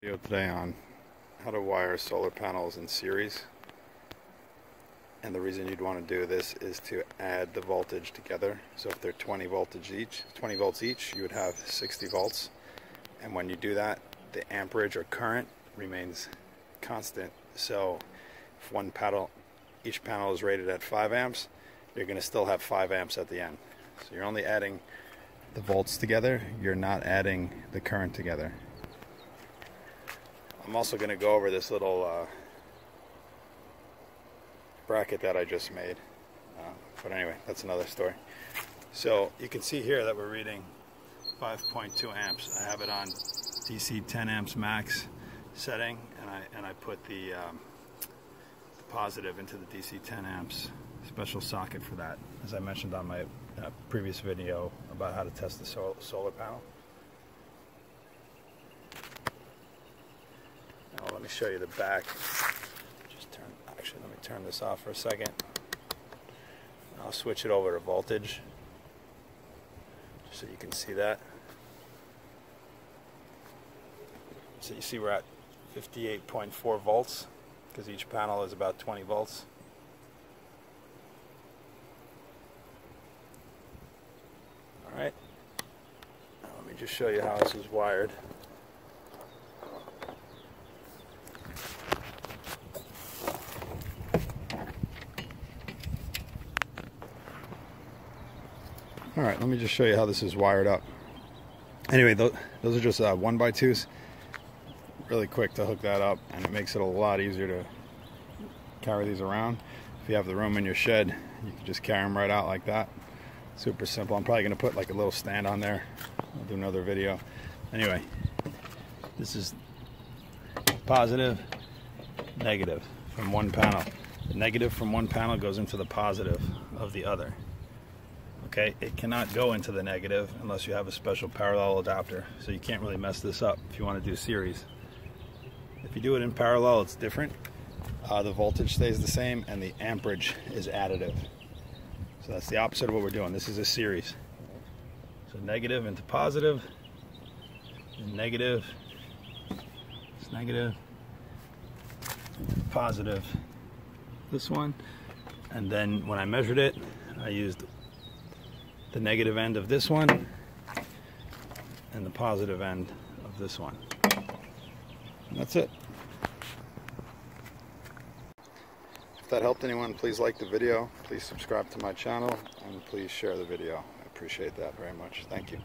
video today on how to wire solar panels in series. And the reason you'd want to do this is to add the voltage together. So if they're 20 voltage each 20 volts each you would have 60 volts. And when you do that the amperage or current remains constant. So if one panel each panel is rated at 5 amps you're going to still have 5 amps at the end. So you're only adding the volts together. You're not adding the current together I'm also going to go over this little uh, bracket that I just made. Uh, but anyway, that's another story. So you can see here that we're reading 5.2 amps. I have it on DC 10 amps max setting, and I and I put the, um, the positive into the DC 10 amps special socket for that, as I mentioned on my uh, previous video about how to test the sol solar panel. Let me show you the back. Just turn, actually, let me turn this off for a second. I'll switch it over to voltage, just so you can see that. So you see we're at 58.4 volts, because each panel is about 20 volts. Alright, let me just show you how this is wired. All right, let me just show you how this is wired up. Anyway, those, those are just uh, one by twos. Really quick to hook that up, and it makes it a lot easier to carry these around. If you have the room in your shed, you can just carry them right out like that. Super simple. I'm probably going to put like a little stand on there. I'll do another video. Anyway, this is positive, negative from one panel. The negative from one panel goes into the positive of the other okay? It cannot go into the negative unless you have a special parallel adapter. So you can't really mess this up if you want to do series. If you do it in parallel it's different. Uh, the voltage stays the same and the amperage is additive. So that's the opposite of what we're doing. This is a series. So negative into positive and negative it's negative positive. This one and then when I measured it I used the negative end of this one and the positive end of this one. And that's it. If that helped anyone, please like the video, please subscribe to my channel, and please share the video. I appreciate that very much. Thank you.